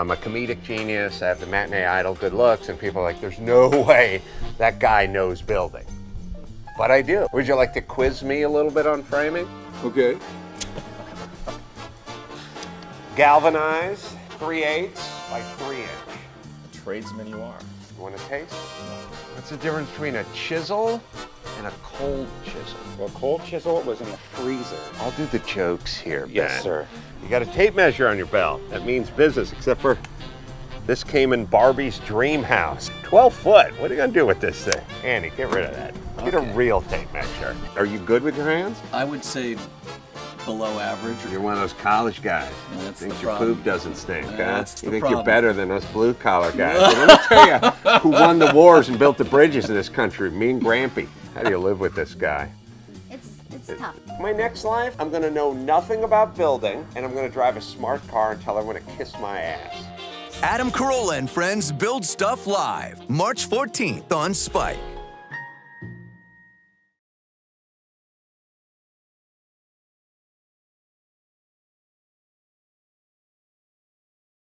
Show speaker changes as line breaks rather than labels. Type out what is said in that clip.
I'm a comedic genius. I have the matinee idol good looks, and people are like, there's no way that guy knows building. But I do. Would you like to quiz me a little bit on framing?
Okay.
Galvanized, 3 eighths by 3 inch.
Tradesman you are.
You want to taste? What's the difference between a chisel and a cold chisel?
Well, cold chisel was in the freezer.
I'll do the jokes here,
Yes,
Ben.
sir.
You got a tape measure on your belt. That means business, except for this came in Barbie's dream house. 12 foot. What are you gonna do with this thing? Andy, get rid of that. Get a real tape measure. Are you good with your hands?
I would say below average.
You're one of those college guys.
That's the
Thinks your
problem.
poop doesn't stink, huh?
That's
You
the
think you're better than us blue collar guys. Let me tell you who won the wars and built the bridges in this country. Me and Grampy. How do you live with this guy?
It's it's tough.
My next life, I'm gonna know nothing about building, and I'm gonna drive a smart car and tell everyone to kiss my ass.
Adam Carolla and friends build stuff live, March 14th on Spike.